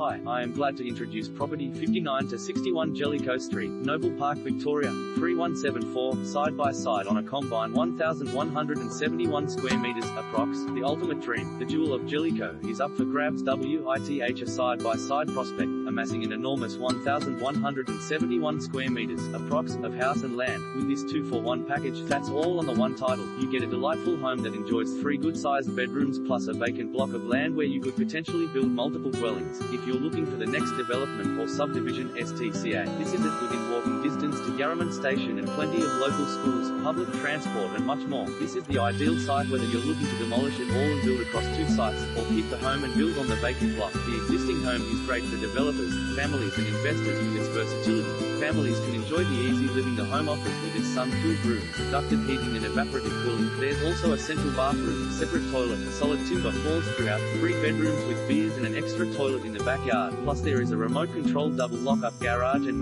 Hi, I am glad to introduce property 59 to 61 Jellicoe Street, Noble Park, Victoria, 3174, side by side on a combine 1,171 square meters, approx. The ultimate dream, the jewel of Jellicoe, is up for grabs WITH a side by side prospect, amassing an enormous 1,171 square meters, approx. of house and land. With this 2 for 1 package, that's all on the one title. You get a delightful home that enjoys three good sized bedrooms plus a vacant block of land where you could potentially build multiple dwellings. If you're looking for the next development or subdivision STCA, this is it within walking distance to Yarraman Station and plenty of local schools, public transport and much more. This is the ideal site whether you're looking to demolish it all and build across two sites, or keep the home and build on the vacant block. The existing home is great for developers, families and investors with its versatility. Families can enjoy the easy living the home office with its sun-cooled rooms, ducted heating and evaporative cooling. There's also a central bathroom, separate toilet, solid timber floors throughout, three bedrooms with beers and an extra toilet in the backyard. Plus there is a remote controlled double lock-up garage and